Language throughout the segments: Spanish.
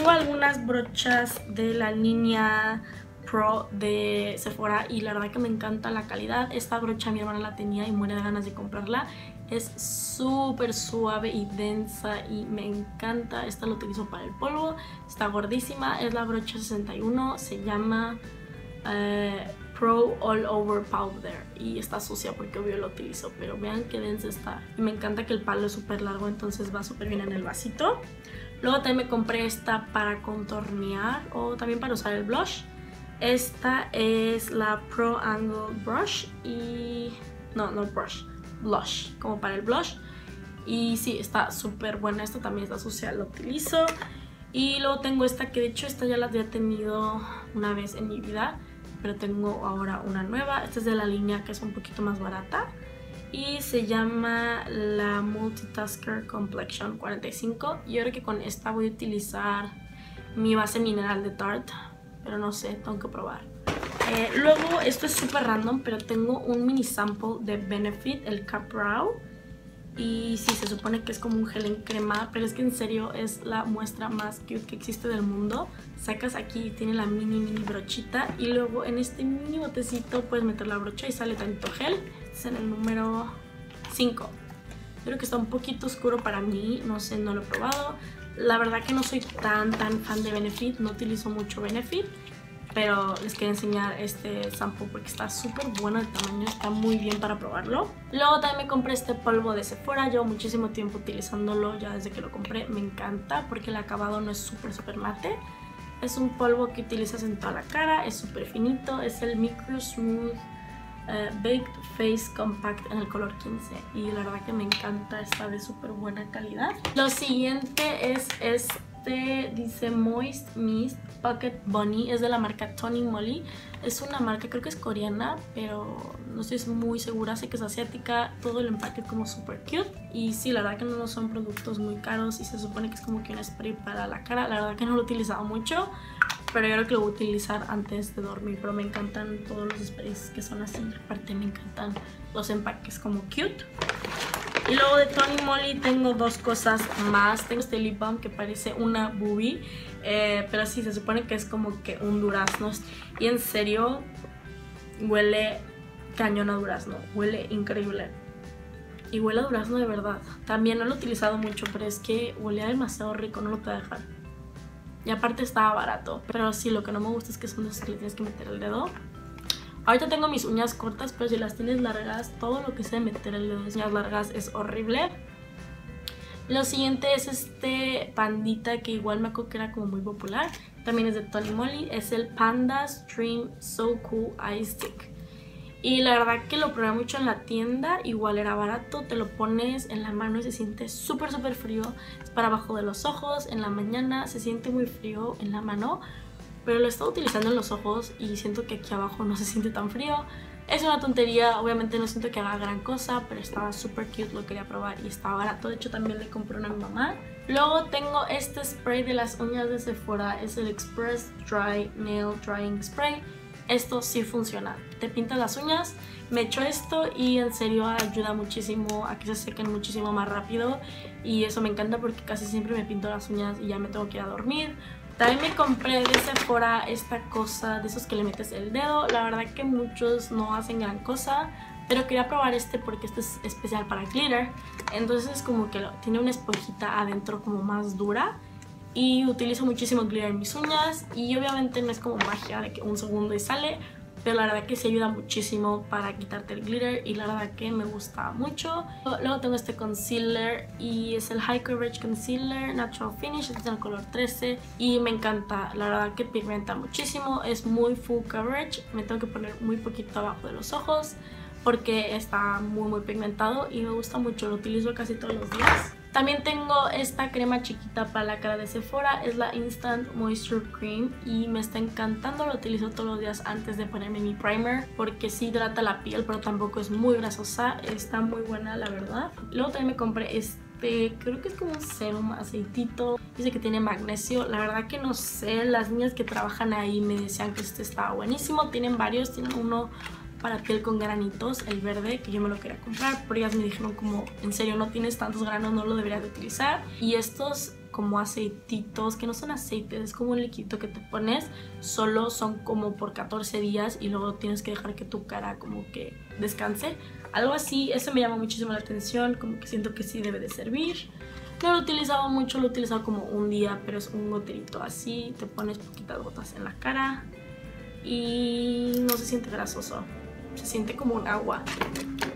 tengo algunas brochas de la línea Pro de Sephora y la verdad que me encanta la calidad. Esta brocha mi hermana la tenía y muere de ganas de comprarla. Es súper suave y densa y me encanta. Esta la utilizo para el polvo. Está gordísima. Es la brocha 61. Se llama eh, Pro All Over Powder. Y está sucia porque obvio lo utilizo. Pero vean qué densa está. Me encanta que el palo es súper largo. Entonces va súper bien en el vasito. Luego también me compré esta para contornear. O también para usar el blush. Esta es la Pro Angle Brush y... No, no brush, blush, como para el blush. Y sí, está súper buena. Esta también está sucia, la utilizo. Y luego tengo esta que de hecho esta ya la había tenido una vez en mi vida. Pero tengo ahora una nueva. Esta es de la línea que es un poquito más barata. Y se llama la Multitasker Complexion 45. Yo creo que con esta voy a utilizar mi base mineral de Tarte pero no sé, tengo que probar. Eh, luego, esto es súper random, pero tengo un mini sample de Benefit, el Cap Brow. Y sí, se supone que es como un gel en crema, pero es que en serio es la muestra más cute que existe del mundo. Sacas aquí tiene la mini mini brochita y luego en este mini botecito puedes meter la brocha y sale tanto gel. Es en el número 5. Creo que está un poquito oscuro para mí, no sé, no lo he probado. La verdad que no soy tan tan fan de Benefit, no utilizo mucho Benefit, pero les quiero enseñar este shampoo porque está súper bueno el tamaño, está muy bien para probarlo. Luego también me compré este polvo de Sephora, llevo muchísimo tiempo utilizándolo ya desde que lo compré, me encanta porque el acabado no es súper súper mate. Es un polvo que utilizas en toda la cara, es súper finito, es el Micro Smooth eh, Baked Face Compact en el color 15 y la verdad que me encanta, está de súper buena calidad. Lo siguiente es este, dice Moist Mist Pocket Bunny, es de la marca Tony Moly. Es una marca, creo que es coreana, pero no estoy muy segura, sé que es asiática. Todo el empaque es como súper cute. Y sí, la verdad que no son productos muy caros y se supone que es como que un spray para la cara. La verdad que no lo he utilizado mucho, pero yo creo que lo voy a utilizar antes de dormir. Pero me encantan todos los sprays que son así. Aparte me encantan los empaques como cute. Y luego de Tony Moly tengo dos cosas más. Tengo este lip balm que parece una boobie. Eh, pero sí, se supone que es como que un durazno. Y en serio, huele cañón a durazno. Huele increíble. Y huele a durazno de verdad. También no lo he utilizado mucho, pero es que huele demasiado rico, no lo puedo dejar. Y aparte estaba barato. Pero sí, lo que no me gusta es que son los que le tienes que meter el dedo. Ahorita tengo mis uñas cortas, pero si las tienes largas, todo lo que sea meter el dedo en uñas largas es horrible. Lo siguiente es este pandita que igual me acuerdo que era como muy popular. También es de Tony Moly. Es el Panda Stream So Cool Eye Stick. Y la verdad que lo probé mucho en la tienda, igual era barato, te lo pones en la mano y se siente súper súper frío. Es para abajo de los ojos, en la mañana se siente muy frío en la mano, pero lo he estado utilizando en los ojos y siento que aquí abajo no se siente tan frío. Es una tontería, obviamente no siento que haga gran cosa, pero estaba súper cute, lo quería probar y estaba barato. De hecho también le compré una a mi mamá. Luego tengo este spray de las uñas de Sephora, es el Express Dry Nail Drying Spray esto sí funciona. Te pintas las uñas, me echo esto y en serio ayuda muchísimo a que se sequen muchísimo más rápido y eso me encanta porque casi siempre me pinto las uñas y ya me tengo que ir a dormir. También me compré de Sephora esta cosa de esos que le metes el dedo. La verdad que muchos no hacen gran cosa, pero quería probar este porque este es especial para glitter. Entonces como que tiene una esponjita adentro como más dura y utilizo muchísimo glitter en mis uñas y obviamente no es como magia de que un segundo y sale pero la verdad que se ayuda muchísimo para quitarte el glitter y la verdad que me gusta mucho. Luego tengo este concealer y es el High Coverage Concealer Natural Finish, este es el color 13 y me encanta, la verdad que pigmenta muchísimo, es muy full coverage, me tengo que poner muy poquito abajo de los ojos porque está muy muy pigmentado y me gusta mucho, lo utilizo casi todos los días. También tengo esta crema chiquita para la cara de Sephora, es la Instant Moisture Cream y me está encantando, lo utilizo todos los días antes de ponerme mi primer porque sí hidrata la piel pero tampoco es muy grasosa, está muy buena la verdad. Luego también me compré este, creo que es como un serum aceitito, dice que tiene magnesio, la verdad que no sé, las niñas que trabajan ahí me decían que este estaba buenísimo, tienen varios, tienen uno para piel con granitos, el verde, que yo me lo quería comprar, pero ellas me dijeron como, en serio, no tienes tantos granos, no lo deberías de utilizar. Y estos como aceititos, que no son aceites, es como un líquido que te pones, solo son como por 14 días y luego tienes que dejar que tu cara como que descanse. Algo así, eso me llama muchísimo la atención, como que siento que sí debe de servir. No lo he utilizado mucho, lo he utilizado como un día, pero es un goterito así, te pones poquitas gotas en la cara y no se siente grasoso, se siente como un agua.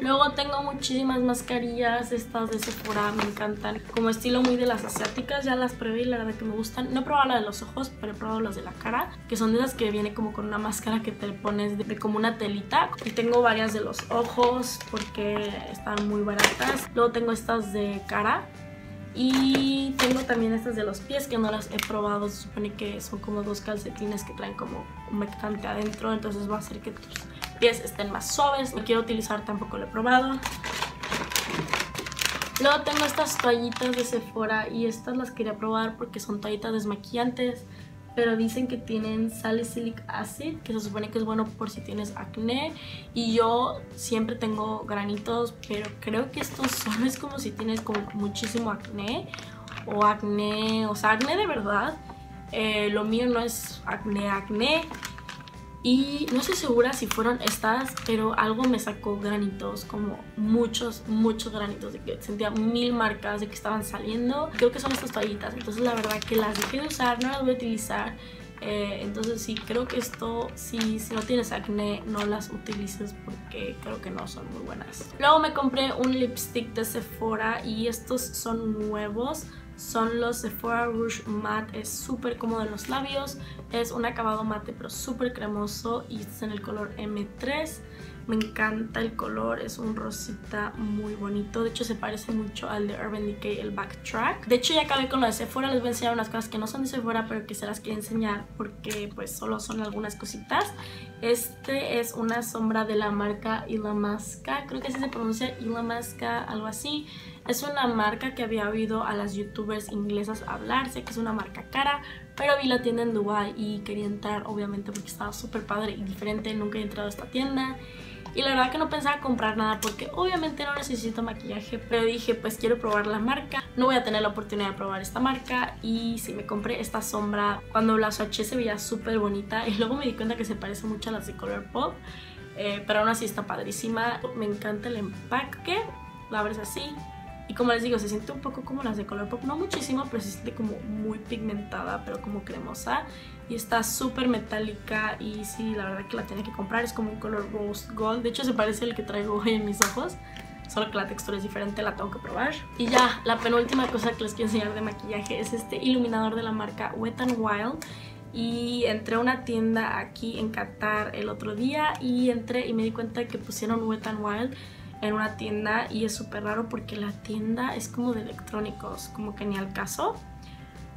Luego tengo muchísimas mascarillas, estas de Sephora me encantan, como estilo muy de las asiáticas, ya las probé y la verdad que me gustan. No he probado la de los ojos, pero he probado las de la cara, que son de esas que viene como con una máscara que te pones de, como una telita. Y tengo varias de los ojos porque están muy baratas. Luego tengo estas de cara, y tengo también estas de los pies que no las he probado. Se supone que son como dos calcetines que traen como un adentro. Entonces va a hacer que tus pies estén más suaves. No quiero utilizar, tampoco lo he probado. Luego tengo estas toallitas de Sephora y estas las quería probar porque son toallitas desmaquillantes pero dicen que tienen salicylic acid, que se supone que es bueno por si tienes acné. Y yo siempre tengo granitos, pero creo que esto solo es como si tienes como muchísimo acné o acné, o sea, acné de verdad. Eh, lo mío no es acné, acné, y no estoy segura si fueron estas, pero algo me sacó granitos, como muchos, muchos granitos, de que sentía mil marcas de que estaban saliendo. Creo que son estas toallitas, entonces la verdad que las dejé de usar, no las voy a utilizar. Eh, entonces sí, creo que esto, si, si no tienes acné, no las utilices porque creo que no son muy buenas. Luego me compré un lipstick de Sephora y estos son nuevos son los Sephora Rouge Matte, es súper cómodo en los labios, es un acabado mate pero súper cremoso y es en el color M3. Me encanta el color, es un rosita muy bonito. De hecho, se parece mucho al de Urban Decay, el Backtrack. De hecho, ya acabé con lo de Sephora. Les voy a enseñar unas cosas que no son de Sephora, pero que se las quiero enseñar porque pues solo son algunas cositas. Este es una sombra de la marca Ilamasca. Creo que así se pronuncia Ilamasca, algo así. Es una marca que había oído a las youtubers inglesas hablar. Sé que es una marca cara, pero vi la tienda en Dubai y quería entrar obviamente porque estaba súper padre y diferente. Nunca he entrado a esta tienda. Y la verdad que no pensaba comprar nada porque obviamente no necesito maquillaje, pero dije pues quiero probar la marca. No voy a tener la oportunidad de probar esta marca y sí me compré esta sombra. Cuando la swatché se veía súper bonita y luego me di cuenta que se parece mucho a las de Colourpop. Eh, pero aún así está padrísima. Me encanta el empaque. La abres así y como les digo, se siente un poco como las de Colourpop, no muchísimo, pero se siente como muy pigmentada, pero como cremosa. Y está súper metálica y sí, la verdad que la tenía que comprar, es como un color rose gold. De hecho se parece al que traigo hoy en mis ojos, solo que la textura es diferente, la tengo que probar. Y ya, la penúltima cosa que les quiero enseñar de maquillaje es este iluminador de la marca Wet n Wild y entré a una tienda aquí en Qatar el otro día y entré y me di cuenta que pusieron Wet n Wild en una tienda y es súper raro porque la tienda es como de electrónicos, como que ni al caso.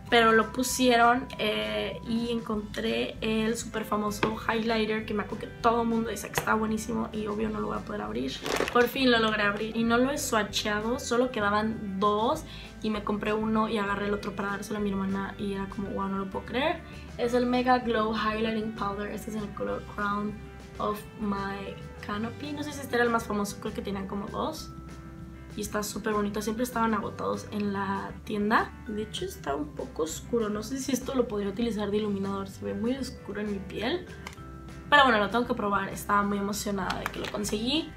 Pero lo pusieron eh, y encontré el súper famoso highlighter que me acuerdo que todo el mundo dice que está buenísimo y obvio no lo voy a poder abrir. Por fin lo logré abrir y no lo he swatcheado, solo quedaban dos y me compré uno y agarré el otro para dárselo a mi hermana y era como wow, no lo puedo creer. Es el Mega Glow Highlighting Powder, este es en el color Crown of My Canopy. No sé si este era el más famoso, creo que tenían como dos. Y está súper bonito, siempre estaban agotados en la tienda. De hecho está un poco oscuro, no sé si esto lo podría utilizar de iluminador, se ve muy oscuro en mi piel. Pero bueno, lo tengo que probar, estaba muy emocionada de que lo conseguí.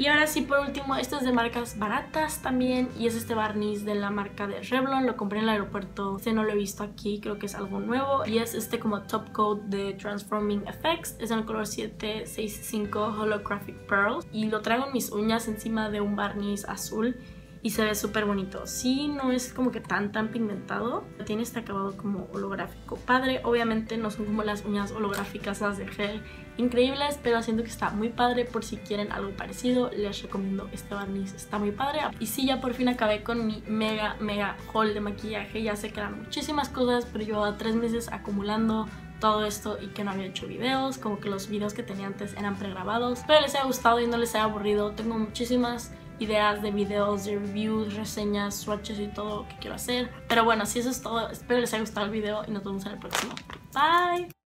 Y ahora sí, por último, esto es de marcas baratas también y es este barniz de la marca de Revlon. Lo compré en el aeropuerto, este no lo he visto aquí, creo que es algo nuevo. Y es este como top coat de Transforming Effects. Es en el color 765 Holographic Pearls. Y lo traigo en mis uñas encima de un barniz azul y se ve súper bonito. Sí, no es como que tan tan pigmentado, tiene este acabado como holográfico. Padre, obviamente no son como las uñas holográficas, las de gel, increíbles, pero siento que está muy padre por si quieren algo parecido, les recomiendo este barniz, está muy padre. Y sí, ya por fin acabé con mi mega mega haul de maquillaje, ya sé que eran muchísimas cosas, pero llevaba tres meses acumulando todo esto y que no había hecho videos, como que los videos que tenía antes eran pregrabados. Pero les haya gustado y no les haya aburrido, tengo muchísimas ideas de videos, de reviews, reseñas, swatches y todo lo que quiero hacer. Pero bueno, si eso es todo, espero les haya gustado el video y nos vemos en el próximo. Bye!